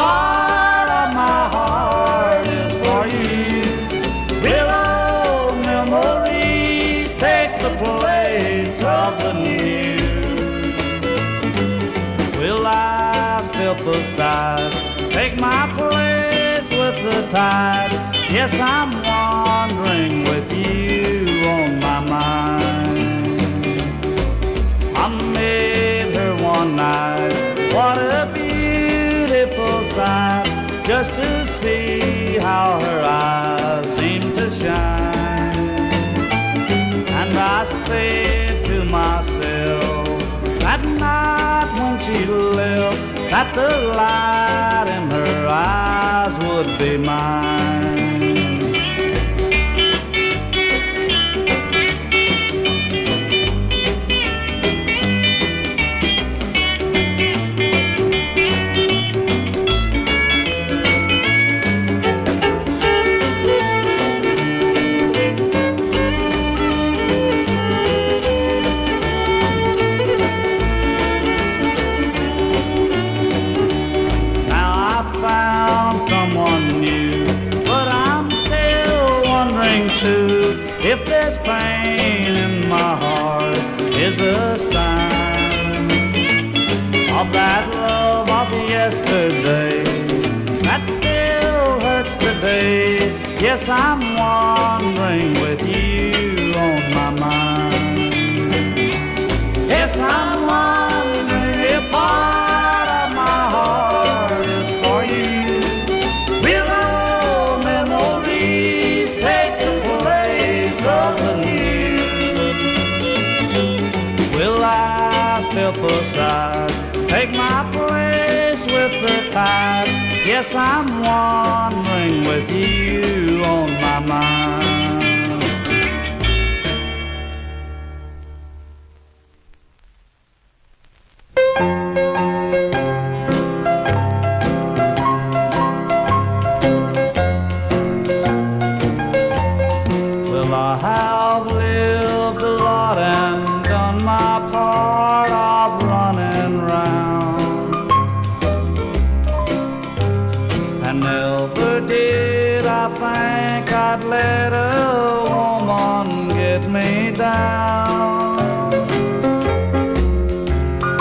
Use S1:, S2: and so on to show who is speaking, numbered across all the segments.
S1: of my heart is for you. Will memories take the place of the new? Will I step aside, take my place with the tide? Yes, I'm wandering with you on my mind. I met her one night, what a beautiful sight, just to see how her eyes seem to shine. And I said to myself that night when she left, that the light in her eyes would be mine. If this pain in my heart is a sign of that love of yesterday that still hurts today. Yes, I'm wandering with you on my mind. Yes, I'm wondering Yes, I'm wandering with you on my mind.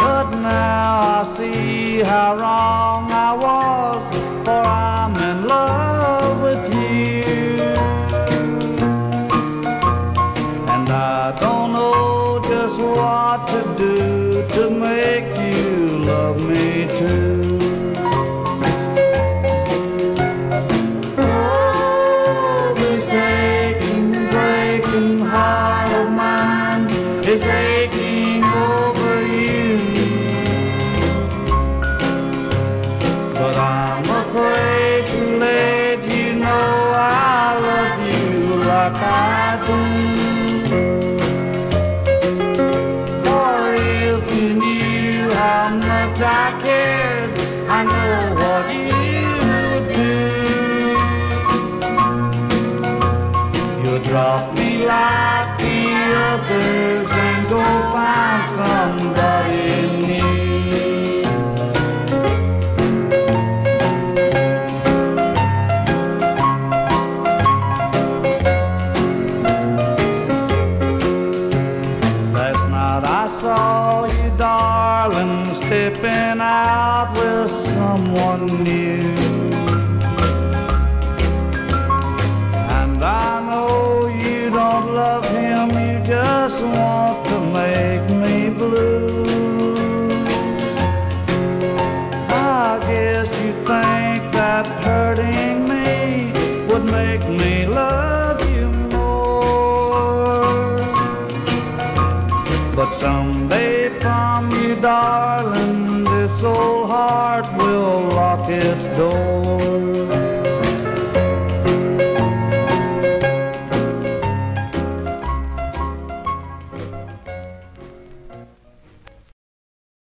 S1: But now I see how wrong I was, for I'm in love with you. And I don't know just what to do drop me like the others stepping out with someone new. But someday from you, darling, this old heart will lock its door.